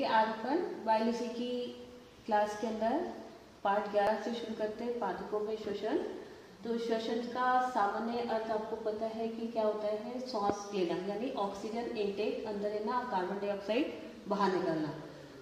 है आज अपन बायोलॉजी की क्लास के अंदर पार्ट 11 से शुरू करते हैं, पादकों में श्वसन तो श्वसन का सामान्य अर्थ आपको पता है कि क्या होता है, श्वास लेना, यानी ऑक्सीजन इनटेक अंदर लेना कार्बन डाइऑक्साइड बाहर निकालना।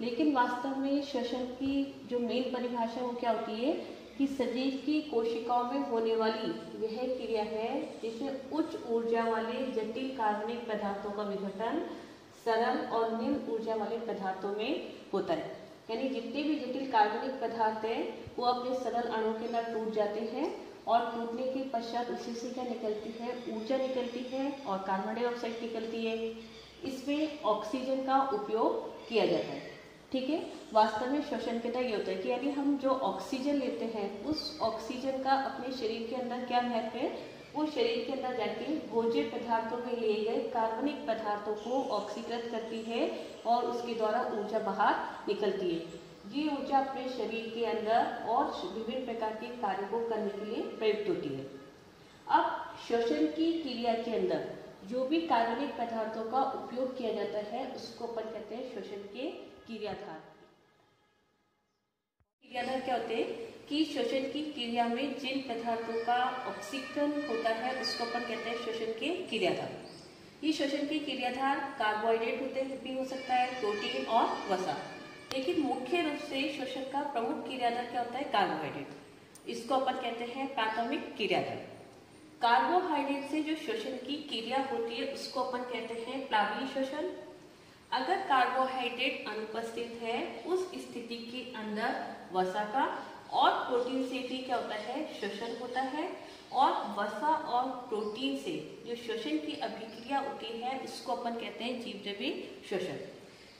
लेकिन वास्तव में श्वसन की जो मेन परिभाषा वो क्या होती है कि शरीर की कोशिकाओं में होने वाली वह क्रिया है, जिसमें उच्च ऊर्जा वाले जटिल कार्बनिक पदार्थों का विघटन सरल और निम्न ऊर्जा वाले पदार्थों में होता है। यानी जितने भी जटिल कार्बनिक पदार्थ हैं, वो अपने सरल अणु के अंदर टूट जाते हैं और टूटने के पश्चात उसी से क्या निकलती है? ऊर्जा निकलती है और कार्बन डाइऑक्साइड निकलती है। इसमें ऑक्सीजन का उपयोग किया जाता है। ठीक है? वास्तव में श्वसन के ये होता है कि यानी हम जो ऑक्सीजन लेते हैं, उस ऑक्सीजन का अपने शरीर के अंदर क्या महत्व है? वो शरीर के अंदर जाके भोज्य पदार्थों में लिए गए कार्बनिक पदार्थों को ऑक्सीकृत करती है और उसके द्वारा ऊर्जा बाहर निकलती है। ये ऊर्जा अपने शरीर के अंदर और विभिन्न प्रकार के कार्यों को करने के लिए प्रयुक्त होती है। अब श्वसन की क्रिया के अंदर जो भी कार्बनिक पदार्थों का उपयोग किया जाता है, उसको अपन कहते हैं श्वसन के क्रियाधार। क्रियाधार क्या होते हैं? कि श्वसन की क्रिया में जिन पदार्थों का ऑक्सीकरण होता है, उसको अपन कहते हैं श्वसन के क्रियाधार। ये श्वसन के क्रियाधार कार्बोहाइड्रेट होते भी हो सकता है प्रोटीन और वसा। लेकिन मुख्य रूप से श्वसन का प्रमुख क्रियाधार क्या होता है? कार्बोहाइड्रेट इसको अपन कहते हैं प्राथमिक क्रियाधार। कार्बोहाइड्रेट से जो श्वसन की क्रिया होती है, उसको अपन कहते हैं प्लावीय श्वसन अगर कार्बोहाइड्रेट अनुपस्थित है, उस स्थिति के अंदर वसा का और प्रोटीन से भी क्या होता है? श्वसन होता है। और वसा और प्रोटीन से जो श्वसन की अभिक्रिया होती है, उसको अपन कहते हैं जीव जीवजवी श्वसन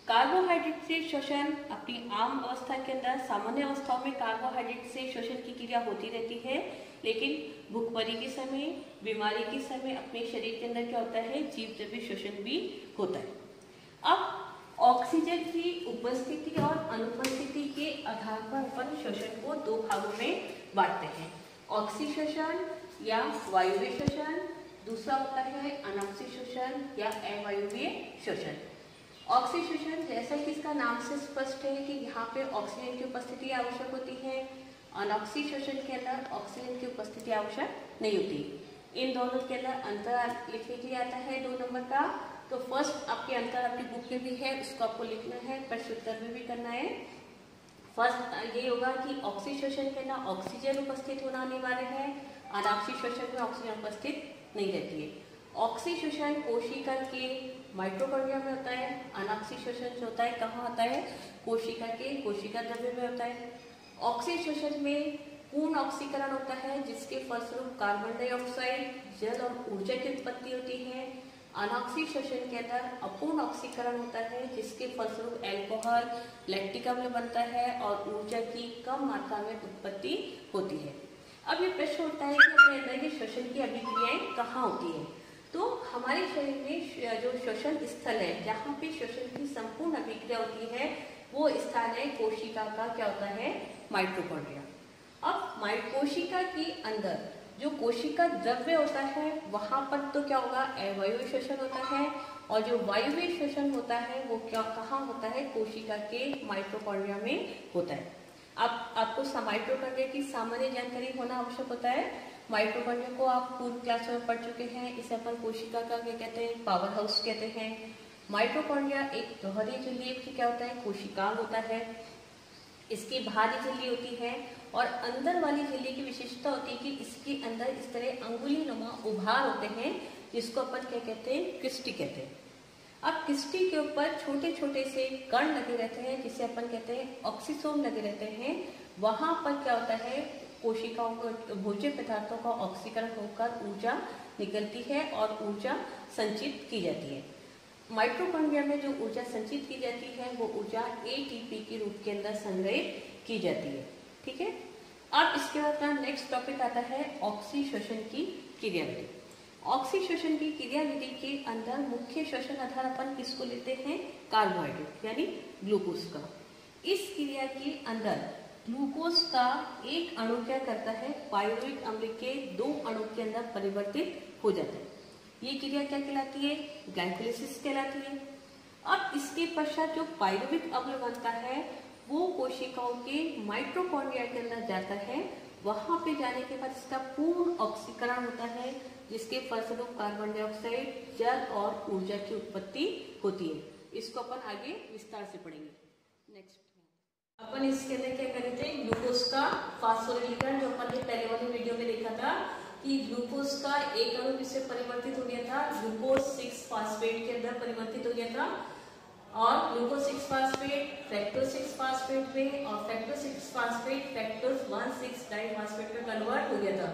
कार्बोहाइड्रेट से श्वसन अपनी आम अवस्था के अंदर, सामान्य अवस्थाओं में कार्बोहाइड्रेट से श्वसन की क्रिया होती रहती है। लेकिन भूखमरी के समय, बीमारी के समय अपने शरीर के अंदर क्या होता है? जीव जीवजवी श्वसन भी होता है। अब ऑक्सीजन की उपस्थिति और अनुपस्थिति के आधार पर अपन श्वसन को दो भागों में बांटते हैं। ऑक्सी श्वसन या वायुव्य श्वसन, दूसरा होता है अनॉक्सी श्वसन या अवायुव्य श्वसन। ऑक्सी श्वसन जैसा कि इसका नाम से स्पष्ट है कि यहाँ पे ऑक्सीजन की उपस्थिति आवश्यक होती है। अनॉक्सी श्वसन के अंदर ऑक्सीजन की उपस्थिति आवश्यक नहीं होती। इन दोनों के अंदर अंतर लिखने के लिए आता है दो नंबर का। तो फ़र्स्ट आपके अंतर आपकी बुक में भी है, उसको आपको लिखना है प्रश्नोत्तर में भी करना है। फ़र्स्ट ये होगा कि ऑक्सीशोषण के ना ऑक्सीजन उपस्थित होना अनिवार्य है अनाक्सीशोषण में ऑक्सीजन उपस्थित नहीं रहती है। ऑक्सीशोषण कोशिका के माइट्रोकॉन्ड्रिया में होता है अनाक्षी अनाक्सीशोषण जो होता है, कहाँ होता है? कोशिका के कोशिका द्रव्य में होता है। ऑक्सी ऑक्सीशोषण में पूर्ण ऑक्सीकरण होता है, जिसके फलस्वरूप कार्बन डाइऑक्साइड जल और ऊर्जा की उत्पत्ति होती अनॉक्सी श्वसन के अंदर अपूर्ण ऑक्सीकरण होता है, जिसके फलस्वरूप एल्कोहल लैक्टिक अम्ल बनता है और ऊर्जा की कम मात्रा में उत्पत्ति होती है। अब ये प्रश्न होता है कि अपने अंदर ये श्वसन की अभिक्रियाएँ कहाँ होती है? तो हमारे शरीर में जो श्वसन स्थल है, जहाँ पे श्वसन की संपूर्ण अभिक्रिया होती है, वो स्थान है कोशिका का, क्या होता है? माइट्रोकॉन्ड्रिया अब कोशिका के अंदर जो कोशिका द्रव्य होता है वहाँ पर तो क्या होगा? अवायु श्वसन होता है। और जो वायुव्य श्वसन होता है वो क्या कहाँ होता है? कोशिका के माइट्रोकॉन्ड्रिया में होता है। अब आप, आपको माइट्रोकॉन्ड्रिया की सामान्य जानकारी होना आवश्यक होता है। माइट्रोकॉन्ड्रिया को आप पूर्व क्लास में पढ़ चुके हैं। इसे अपन कोशिका का क्या कहते हैं? पावर हाउस कहते हैं। माइट्रोकॉन्ड्रिया एक दोहरी की क्या होता है? कोशिका होता है। इसकी भारी झिल्ली होती है। और अंदर वाली झिल्ली की विशेषता होती है कि इसके अंदर इस तरह अंगुली नुमा उभार होते हैं, जिसको अपन क्या कहते हैं क्रिस्टी कहते हैं। अब क्रिस्टी के ऊपर छोटे छोटे से कण लगे रहते हैं, जिसे अपन कहते हैं ऑक्सीसोम लगे रहते हैं। वहाँ पर क्या होता है, कोशिकाओं को, भोज्य पदार्थों का ऑक्सीकरण होकर ऊर्जा निकलती है और ऊर्जा संचित की जाती है। माइट्रोकॉन्ड्रिया में जो ऊर्जा संचित की जाती है, वो ऊर्जा एटीपी के रूप के अंदर संग्रहित की जाती है। ठीक है? अब इसके बाद का नेक्स्ट टॉपिक आता है ऑक्सी श्वसन की क्रियाविधि। ऑक्सी श्वसन की क्रियाविधि के अंदर मुख्य श्वसन आधार अपन किसको लेते हैं? कार्बोहाइड्रेट यानी ग्लूकोज का। इस क्रिया के अंदर ग्लूकोज का एक अणु क्या करता है? पायोरिक अम्ल के दो अणु के अंदर परिवर्तित हो जाता है। ये क्रिया क्या कहलाती है? ग्लाइकोलिसिस कहलाती है। अब इसके पश्चात जो पायरुविक अम्ल बनता है वो कोशिकाओं के माइट्रोकॉन्ड्रिया के अंदर जाता है, वहाँ पे जाने के बाद इसका पूर्ण ऑक्सीकरण होता है, जिसके फलस्वरूप कार्बन डाइऑक्साइड जल और ऊर्जा की उत्पत्ति होती है। इसको अपन आगे विस्तार से पढ़ेंगे। नेक्स्ट अपन इसके अंदर क्या करे थे? ग्लूकोज का फास्फोरिलीकरण जो अपन ने पहले वाली वीडियो में देखा था, कि ग्लूकोज का एक अणु किससे परिवर्तित हो गया था ग्लूकोज सिक्स फास्फेट के अंदर परिवर्तित हो गया था और glucose six phosphate fructose six phosphate में और fructose six phosphate fructose one six di phosphate में कन्वर्ट हो गया था।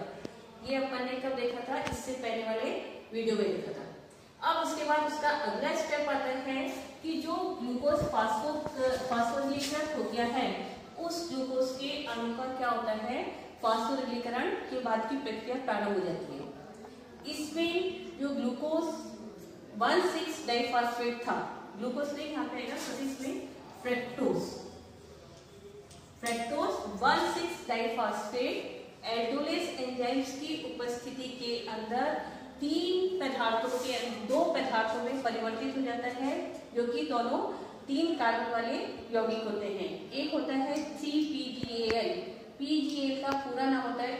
ये अपन ने कब देखा था? इससे पहले वाले वीडियो में देखा था। अब उसके बाद उसका अगला स्टेप आता है कि जो ग्लूकोज फास्फोरिलीकरण हो गया है, उस ग्लूकोज के अणु का क्या होता है? फास्फोरिलीकरण के बाद की प्रक्रिया प्रारंभ हो जाती है। इसमें जो ग्लूकोज वन सिक्स डाइफास्फेट था ग्लूकोज नहीं यहाँ पे आएगा तो इसमें fructose fructose one six diphosphate aldolase enzymes की उपस्थिति के अंदर तीन पदार्थों के दो पदार्थों में परिवर्तित हो जाता है, जो कि दोनों तीन कार्बन वाले यौगिक होते हैं। एक होता है C P G L P G L का पूरा नाम होता है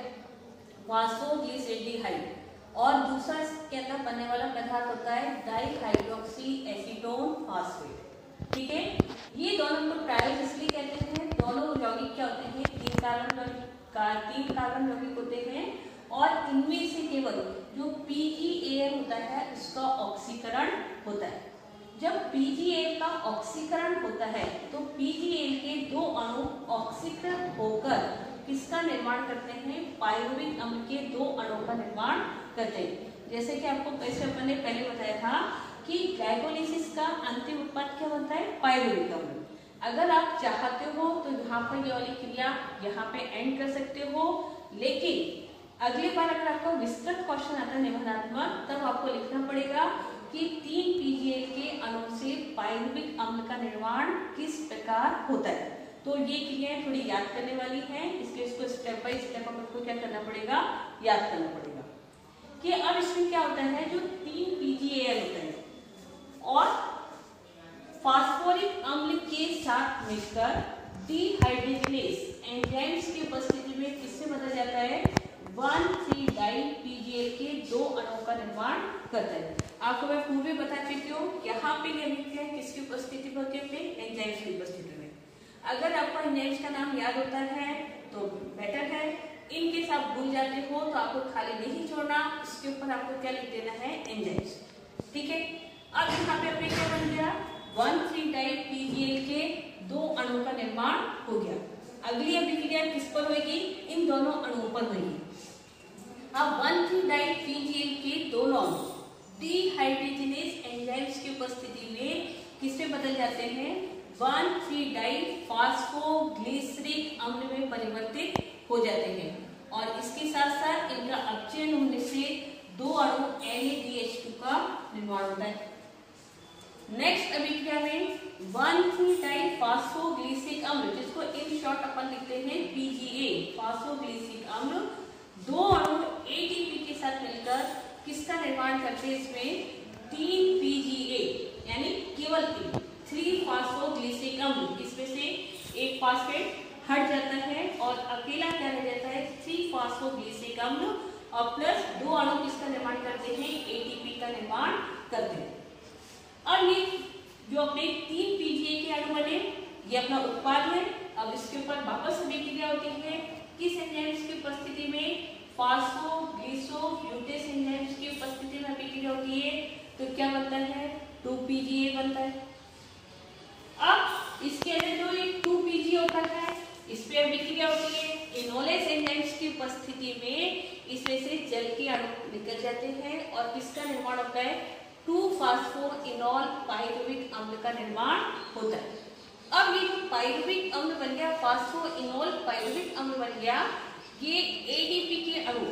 वासोग्लिसरेडिहाइड और दूसरा इसके अंदर बनने वाला पदार्थ होता है डाईहाइड्रोक्सी एसीटोन फास्फेट ठीक है? ये दोनों को ट्रायल इसलिए कहते हैं? दोनों यौगिक क्या होते हैं? तीन कार्बन तीन कार्बन यौगिक होते हैं और इनमें से केवल जो पीजीएल होता है, उसका ऑक्सीकरण होता है। जब पीजीएल का ऑक्सीकरण होता है तो पीजीएल के दो अणु ऑक्सीकृत होकर किसका निर्माण करते हैं? पायरुविक अम्ल के दो अणु का निर्माण करते हैं। जैसे कि आपको कैसे अपन ने पहले बताया था कि ग्लाइकोलिसिस का अंतिम उत्पाद क्या बनता है? पायरुविक अम्ल अगर आप चाहते हो तो यहाँ पर ये वाली क्रिया यहाँ पे एंड कर सकते हो। लेकिन अगली बार अगर आपको विस्तृत क्वेश्चन आता है निबंधात्मक, तब आपको लिखना पड़ेगा कि तीन पीजीएल के अणु से पायरुविक अम्ल का निर्माण किस प्रकार होता है। तो ये क्रियाएँ थोड़ी याद करने वाली हैं, इसलिए इसको स्टेप बाय स्टेप आपको क्या करना पड़ेगा? याद करना पड़ेगा। कि अब इसमें क्या होता है जो तीन पीजीएल होते हैं। और फास्फोरिक अम्ल के साथ मिलकर डीहाइड्रोजनेस एंजाइम्स की उपस्थिति में किससे बदल जाता है? वन थ्री डाई पीजीएल के दो अणुओं का निर्माण करता है। आपको मैं पूर्व बता चुकी हूँ, यहाँ पे ये अभिक्रिया किसकी उपस्थिति में होती है? एंजाइम्स की उपस्थिति में। अगर आपको एंजाइम्स का नाम याद होता है तो बेटर है। इन केस आप भूल जाते हो तो आपको खाली नहीं छोड़ना, इसके ऊपर आपको क्या लिख देना है? एंजाइम्स ठीक है? अब यहाँ पे अपने क्या बन गया? वन थ्री डाई पीजीएल के दो अणु का निर्माण हो गया। अगली अभिक्रिया किस पर होगी? इन दोनों अणुओं पर होगी। अब वन थ्री डाई पीजीएल के दोनों डीहाइड्रोजनेस एंजाइम्स की उपस्थिति में किसमें बदल जाते हैं? वन थ्री डाई फास्फोग्लिसरिक अम्ल में परिवर्तित हो जाते हैं। और इसके साथ साथ इनका अपचयन होने से दो अणु NaDH2 का निर्माण होता है। नेक्स्ट अभिक्रिया में वन थ्री डाई फास्फोग्लिसिक अम्ल, जिसको इन शॉर्ट अपन लिखते हैं पीजीए फास्फोग्लिसिक अम्ल। दो अणु एटीपी के साथ मिलकर किसका निर्माण करते हैं इसमें? तीन पीजीए यानी केवल थ्री फास्फोग्लिसिक अम्ल इसमें से? एक फास्फेट हट जाता है और अकेला क्या रह जाता है? थ्री फास्फोग्लिसिक अम्ल और प्लस दो अणु किसका निर्माण करते हैं? एटीपी का निर्माण करते हैं। अब ये जो अपने तीन पीजीए के अणु बने, ये अपना उत्पाद है। अब इसके ऊपर वापस अभिक्रिया होती है। किस एंजाइम्स की उपस्थिति में? फास्फोग्लिसोफ्यूटेस एंजाइम्स की उपस्थिति में अभिक्रिया होती है। तो क्या बनता है? 2PGA बनता है अब इसके अंदर जो एक 2PG होता है इस अभिक्रिया होती है इनोलेस एंजाइम्स की उपस्थिति में इसमें से जल के अणु निकल जाते हैं और किसका निर्माण होता है? टू फास्फो इनोल पायरुविक अम्ल का निर्माण होता है। अब ये जो पायरुविक अम्ल बन गया फास्फो इनोल पायरुविक अम्ल बन गया। ये एडीपी के अणु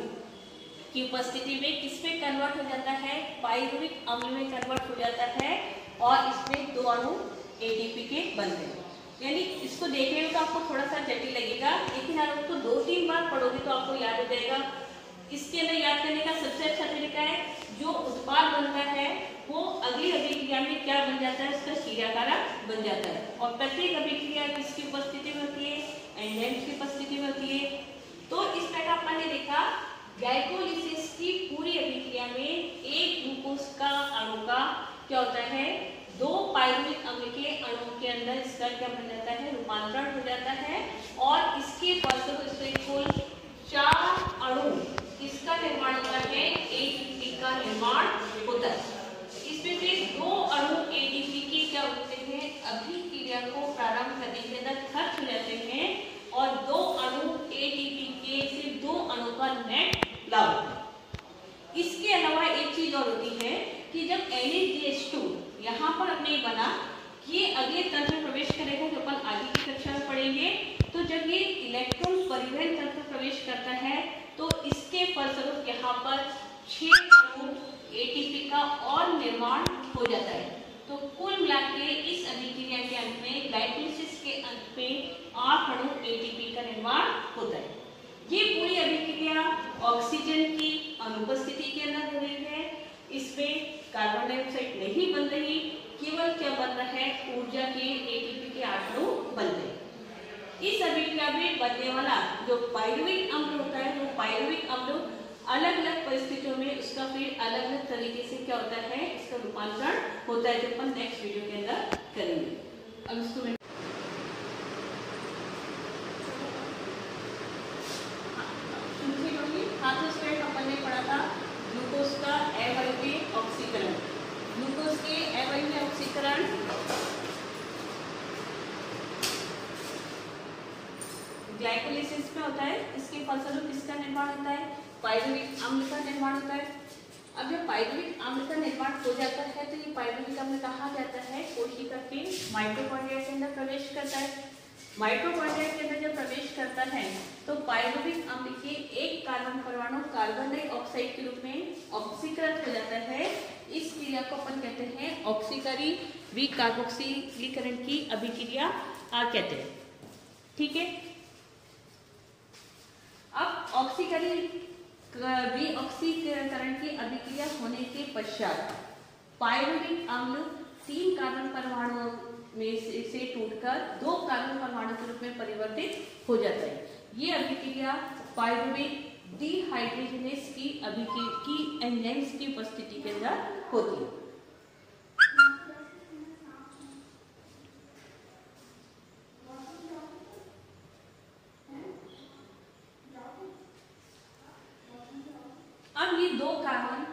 की उपस्थिति में किसमें कन्वर्ट हो जाता है? पायरुविक अम्ल में कन्वर्ट हो जाता है और इसमें दो अणु एडीपी के बनते हैं यानी इसको देखने में तो आपको थोड़ा सा जटिल लगेगा, लेकिन आप उसको दो तीन बार पढ़ोगे तो आपको याद हो जाएगा। इसके अंदर याद करने का सबसे अच्छा तरीका है, जो उत्पाद बनता है, वो अगली अभिक्रिया में क्या बन जाता है, उसका क्रियाकारक बन जाता है। और प्रत्येक अभिक्रिया किसकी उपस्थिति में होती है? एंजाइम्स की उपस्थिति में होती है। तो इस प्रकार अपन ने देखा ग्लाइकोलिसिस की पूरी अभिक्रिया में एक ग्लूकोज का अणु का क्या होता है? दो पायरुविक अम्ल के अणु के अंदर इसका क्या बन जाता है? रूपांतरण हो जाता है और इसके फलस्वरूप इससे कुल चार अणु किसका निर्माण होता है? एटीपी का निर्माण होता है। इसमें से दो अणु एटीपी के क्या होते हैं? अभिक्रिया को प्रारंभ करने के अंदर खर्च हो जाते हैं और दो अणु एटीपी के से दो अणु का नेट लाभ इसके अलावा एक चीज़ और होती है कि जब NaCH2 यहाँ पर अपने बना कि ये अगले तंत्र में प्रवेश करेगा जो अपन आगे की कक्षा में पढ़ेंगे। तो जब ये इलेक्ट्रॉन परिवहन तंत्र प्रवेश करता है तो इसके फलस्वरूप यहाँ पर एटीपी का और निर्माण हो जाता है। तो कुल मिला के इस अभिक्रिया के अंत में ग्लाइकोलिसिस के अंत में आठ अणु एटीपी का निर्माण होता है। ये पूरी अभिक्रिया ऑक्सीजन की अनुपस्थिति के अंदर हो रही है। इसमें कार्बन डाइऑक्साइड नहीं बन रही, केवल क्या बन रहा है? ऊर्जा के एटीपी के आठ बन रहे इस अभिक्रिया में बनने वाला जो पायरुविक अम्ल होता है, वो पायरुविक अम्ल अलग अलग परिस्थितियों में उसका फिर अलग अलग तरीके से क्या होता है? इसका रूपांतरण होता है, जो अपन नेक्स्ट वीडियो के अंदर करेंगे। अब इसको मैं हाँ तो स्टूडेंट अपन ने पढ़ा था ग्लूकोज का एवायु में ऑक्सीकरण ग्लूकोज के एवायु में ऑक्सीकरण ग्लाइकोलिसिस में होता है इसके फलस्वरूप किसका निर्माण होता है? पायरुविक अम्ल का निर्माण होता है। अब जब पायरुविक अम्ल का निर्माण हो जाता है तो ये पायरुविक अम्ल कहा जाता है? कोशिका के माइटोकॉन्ड्रिया के अंदर प्रवेश करता है। माइटोकॉन्ड्रिया के अंदर जब प्रवेश करता है तो पायरुविक अम्ल के एक कार्बन परमाणु कार्बन डाइऑक्साइड के रूप में ऑक्सीकृत हो जाता है। इस क्रिया को अपन कहते हैं ऑक्सीकरी विकार्बोक्सीलीकरण की अभिक्रिया कहते हैं। ठीक है? अब ऑक्सीकरी विऑक्सीकरण की अभिक्रिया होने के पश्चात पायरुविक अम्ल तीन कार्बन परमाणुओं में से, से टूटकर दो कार्बन परमाणु के रूप में परिवर्तित हो जाता है। ये अभिक्रिया पायरुविक डिहाइड्रोजनेस की अभिक्रिया की एंजाइम्स की उपस्थिति के अंदर होती है अब ये दो कार्बन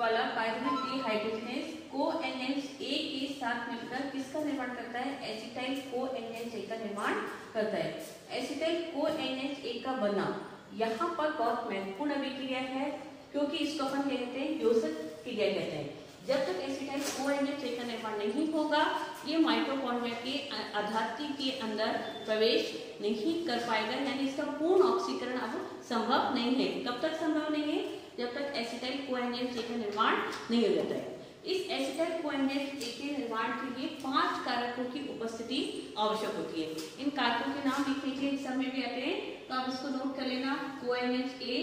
वाला पायरुविक डिहाइड्रोजनेस को एनएच ए के मिलकर किसका निर्माण करता है? एसिटाइल को एनएच का निर्माण करता है। एसिटाइल को एनएच का बना, यहाँ पर बहुत महत्वपूर्ण अभिक्रिया है, क्योंकि इसको अपन कहते हैं? योजक क्रिया कहते हैं। जब तक एसिटाइल को एनएच का निर्माण नहीं होगा, ये माइटोकॉन्ड्रिया के आधाती के अंदर प्रवेश नहीं कर पाएगा, यानी इसका पूर्ण ऑक्सीकरण अब संभव नहीं है। कब तक संभव नहीं है? जब तक एसिटाइल कोएंजाइम ए का निर्माण नहीं हो जाता है। इस एसिटाइल कोएंजाइम ए के निर्माण के लिए पाँच कारकों की उपस्थिति आवश्यक होती है। इन कारकों के नाम लिख लीजिए एग्ज़ाम में भी आते हैं। तो आप इसको नोट कर लेना। Coenzyme A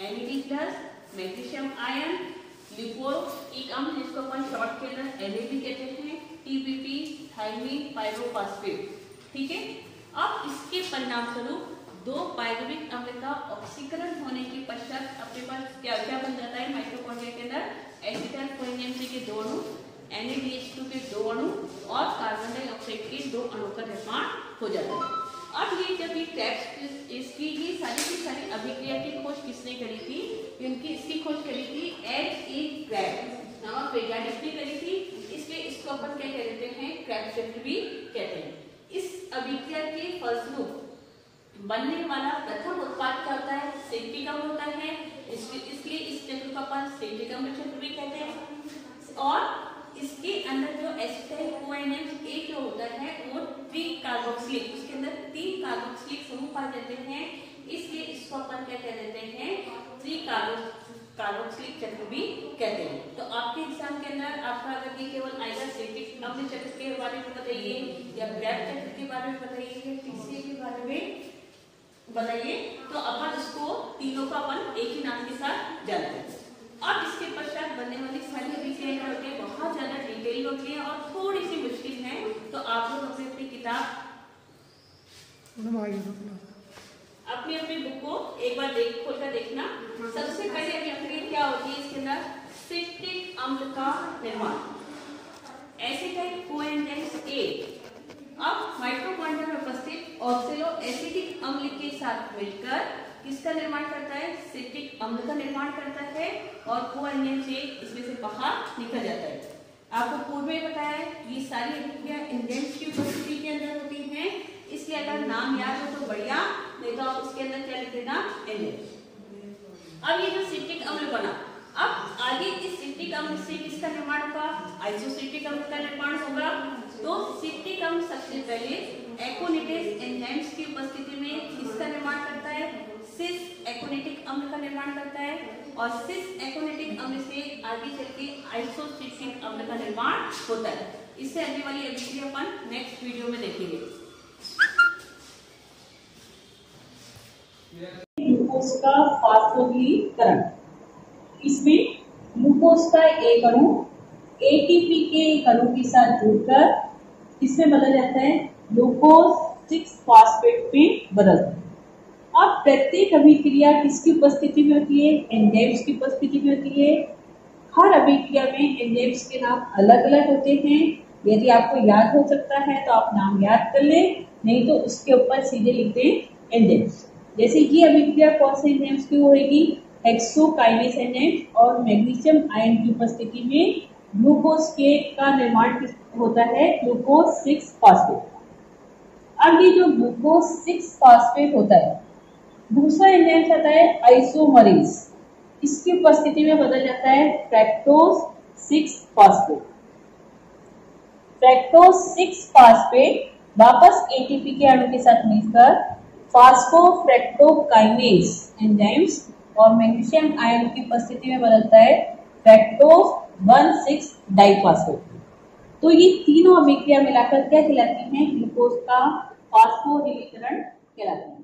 NAD plus magnesium ion lipoic अम्ल जिसको अपन शॉर्ट के अंदर एनएबी कहते हैं। टीबीपी थाइमिन पायरोफॉस्फेट ठीक है? अब इसके परिणाम स्वरूप दो पायरुविक अम्ल का ऑक्सीकरण होने के पश्चात अपने पास क्या क्या बन जाता है? माइटोकॉन्ड्रिया के अंदर एसिटाइल कोएंजाइम के दो अणु NADH2 के दो अणु और कार्बन डाइऑक्साइड के दो अणु का निर्माण हो जाता है। अब ये जब ये टेक्स्ट इसकी ये सारी की सारी अभिक्रिया की खोज किसने करी थी? इनकी इसकी खोज करी थी एच ई क्रैप नामक वैज्ञानिक ने करी थी। इसलिए इसको अपन क्या कह देते हैं? क्रैप भी कहते हैं। इस अभिक्रिया के फलस्वरूप बनने वाला प्रथम उत्पाद क्या होता है? सिंटिकम होता है। इसलिए इस चक्र को अपन सिंटिकम चक्र भी कहते हैं। और इसके अंदर जो जो होता है, वो ट्रीकार्बोक्सिलिक उसके अंदर तीन कार्बोक्सिलिक समूह पाए जाते हैं। इसलिए इसको अपन क्या कह देते हैं? ट्रीकार्बोक्सिलिक चक्र भी कहते हैं। तो आपके एग्ज़ाम के अंदर आपका अगर ये केवल चक्र के बारे में बताइए, या चक्र के बारे में बताइए, या के बारे में बताइए तो अपन इसको तीनों को अपन एक ही नाम के साथ जानते हैं। और इसके पश्चात बनने वाली सारी विषय होते हैं बहुत ज़्यादा डिटेल होती है और थोड़ी सी मुश्किल है तो आप लोग अपनी अपनी किताब अपनी। अपनी बुक को एक बार देख खोल कर देखना। सबसे पहले अपनी अपनी क्या होती है इसके अंदर? सिट्रिक अम्ल का निर्माण। एसिड है कोएंजाइम ए अब माइक्रोकॉन्टर में उपस्थित ऑक्सिलो एसिटिक अम्ल के साथ मिलकर किसका निर्माण करता है? सिट्रिक अम्ल का निर्माण करता है और कोएंजाइम से इसमें से बाहर निकल जाता है। आपको पूर्व में बताया ये सारी अभिक्रिया एंजाइम्स की उपस्थिति के अंदर होती हैं। इसलिए अगर नाम याद हो तो बढ़िया, नहीं तो आप उसके अंदर क्या लिख देना? एंजाइम अब ये जो सिट्रिक अम्ल बना, अब आगे इस सिट्रिक अम्ल से किसका निर्माण होगा? आइसोसिट्रिक अम्ल का निर्माण होगा। तो सिट्रिक अम्ल सबसे पहले एकोनिटेस एंजाइम्स की उपस्थिति में किसका निर्माण करता है? सिस एकोनेटिक अम्ल का निर्माण करता है और सिस एकोनेटिक अम्ल से आगे चल के आइसोसिट्रिक अम्ल का निर्माण होता है। इससे आने वाली अभिक्रिया अपन नेक्स्ट वीडियो में देखेंगे। ग्लूकोज का फास्फोरिलीकरण इसमें ग्लूकोज का एक अणु एटीपी के एक अणु के साथ जुड़कर इसमें बदल जाता है? ग्लूकोज सिक्स फॉस्फेट में बदलता है अब प्रत्येक अभिक्रिया किसकी उपस्थिति में होती है? एंजाइम्स की उपस्थिति में होती है। हर अभिक्रिया में एंजाइम्स के नाम अलग अलग होते हैं। यदि आपको याद हो सकता है तो आप नाम याद कर ले, नहीं तो उसके ऊपर सीधे लिख दें एंजाइम्स जैसे ये अभिक्रिया कौन से एंजाइम्स की होगी हेक्सोकाइनेस एंजाइम और मैग्नीशियम आयन की उपस्थिति में ग्लूकोज के का निर्माण होता है ग्लूकोज सिक्स फॉस्फेट। अब ये जो ग्लूकोज सिक्स फॉस्फेट होता है, दूसरा एंजाइम आता है? आइसोमरेज इसकी उपस्थिति में बदल जाता है fructose six phosphate. Fructose six phosphate वापस एटीपी के अणु के साथ मिलकर फास्फोफ्रेक्टोकाइनेज एंजाइम्स और मैग्नीशियम आयन की उपस्थिति में बदलता है फ्रैक्टोज वन सिक्स डाइफॉस्फेट तो ये तीनों अभिक्रिया मिलाकर क्या कहलाती है? ग्लूकोज का फास्फोरिलीकरण कहलाती है।